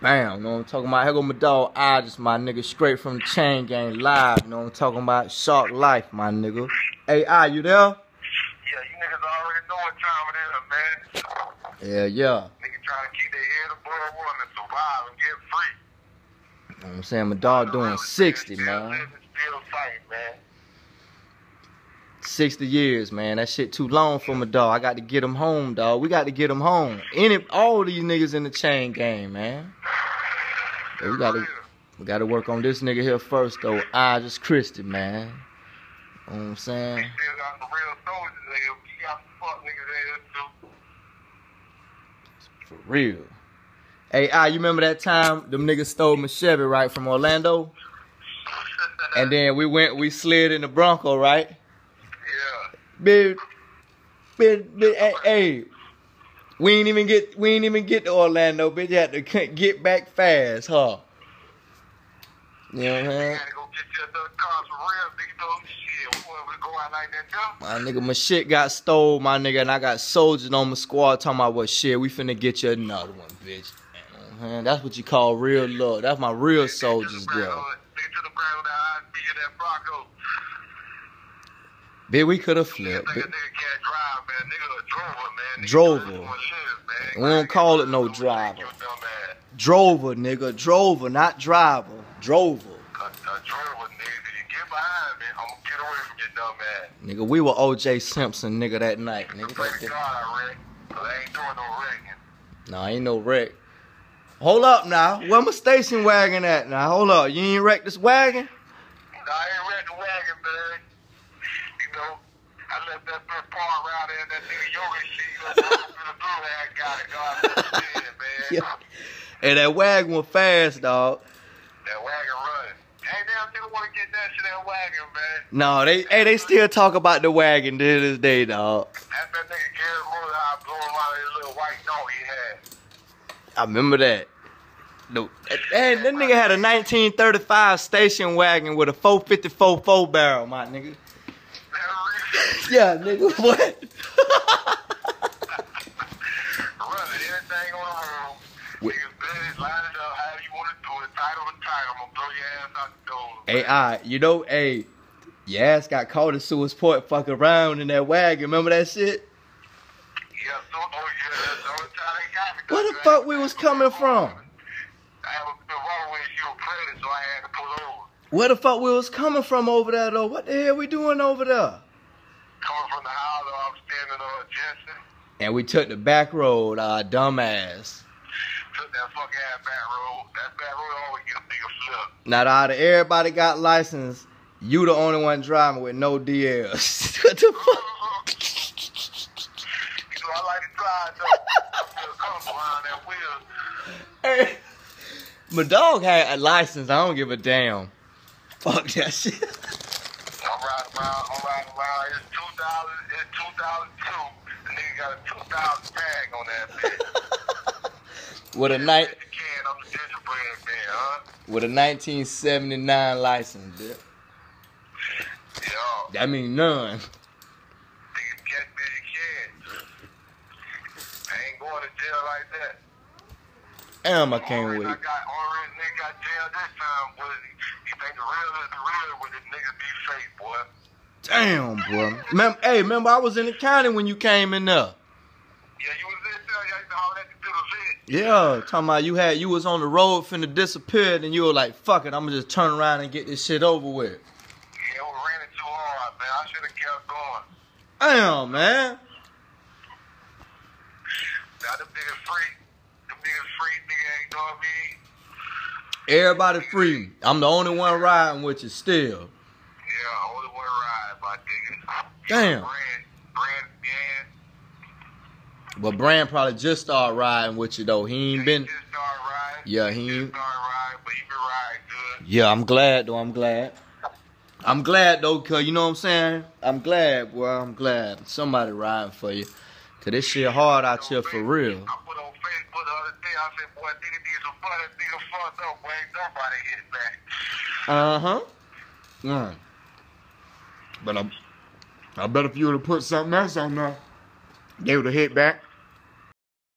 Bam, you know what I'm talking about? Here go my dog I just my nigga straight from the chain gang live, you know what I'm talking about? Shock life, my nigga. Hey I, you there? Yeah, you niggas already know what time it is, man. Yeah, yeah. Niggas trying to keep their head above water and survive and get free. You know what I'm saying? My dog doing 60, man. Still fighting, man. 60 years, man. That shit too long for my dog. I got to get him home, dog. We got to get him home. Any all these niggas in the chain game, man. Yeah, we gotta we gotta work on this nigga here first though. I just Christie, man. You know what I'm saying? Still got some real soldiers there. You got some fuck niggas there, too. For real. Hey, I you remember that time them niggas stole my Chevy right from Orlando? And then we went we slid in the Bronco, right? yeah. Bitch, hey, hey, we ain't even get, we ain't even get to Orlando, bitch. You had to get back fast, huh? You know what I'm saying? gotta go get you another car for real, nigga. Shit, we want to go out like that, too. My nigga, my shit got stole, my nigga, and I got soldiers on my squad talking about what shit. We finna get you another one, bitch. You know what I'm saying? That's what you call real love. That's my real soldiers, bro. girl. Nigga to the ground with that ISP in that Bronco. Bitch, we could have flipped. bitch. Man. Drover. Nigga Drover. just wanna live, man. We don't call it no driver. Drover, nigga. Drover, not driver. Drover. A, a drover, nigga. If you get behind me, I'm gonna get away from your dumb ass. Nigga, we were OJ Simpson, nigga, that night. Nigga, that- I I ain't no. No, ain't no wreck. Hold up now. Where my station wagon at now? Hold up. You ain't wrecked this wagon? Nah, I ain't wrecked the wagon, man. You know, I left that part around there and that nigga yoga shit. You know, I'm gonna do that. I got it. God, yeah, man. Yeah. Hey, that wagon was fast, dog. That wagon running. Hey, nigga wanna get that shit that wagon, man. No, they hey they still talk about the wagon to this day, dog. That's that nigga Gary Moore that I blew him out of his little white dog he had. I remember that. No, hey, that nigga had a 1935 station wagon with a 454 four barrel, my nigga. That Yeah, nigga, what? running anything on the road. What- Niggas line it up, however you wanna do it. Title to I'm gonna blow your ass out the door. hey, I, you know, hey, your ass got caught in Sewellsport fucking around in that wagon. Remember that shit? Yeah, so, oh yeah, that's the only time they got me. Where the fuck we was coming from? I have a bit with you so I had to pull over. Where the fuck we was coming from over there though? What the hell we doing over there? Coming from the house, I'm standing on Jensen. And we took the back road, uh, dumbass. Took that fuck ass back road. That back road always get a bigger flip. Now out of everybody got license, you the only one driving with no DLs. what the fuck? You know, I like to drive though. I feel comfortable behind that wheel. Hey, my dog had a license. I don't give a damn. Fuck that shit. I'm around, around. It's 2000, it's 2002. The nigga got a 2000 tag on that bitch. with a night, You can, I'm the gingerbread man, huh? with a 1979 license. bitch. Yeah. That mean none. Niggas catch me if you can. I ain't going to jail like that. Damn, I can't wait. I got, reason nigga got jailed this time was he think the real is the real when the niggas be fake, boy. Damn, boy. Mem- hey, remember I was in the county when you came in there. Yeah, you was in there, you used to holler at the was Yeah, talking about you had you was on the road finna disappear, and you were like, "Fuck it, I'm gonna just turn around and get this shit over with." Yeah, we ran it too hard, man. I should have kept going. Damn, man. Now them niggas free. Them niggas free, nigga ain't know me. Everybody free. I'm the only one riding with you still. Yeah, only one ride, my nigga. Damn. Brand, brand, man. But Brand probably just started riding with you though. He ain't been. Riding. Yeah, he riding. Yeah, I'm glad though. I'm glad. I'm glad though, cause you know what I'm saying. I'm glad, boy. I'm glad somebody riding for you. Cause this shit hard out here for real. I put on Facebook the other day, I said, boy, nigga fun. Nigga fucked up, boy. Ain't nobody hit back. Uh huh. Yeah. But I, I bet if you would have put something else on there, they would have hit back.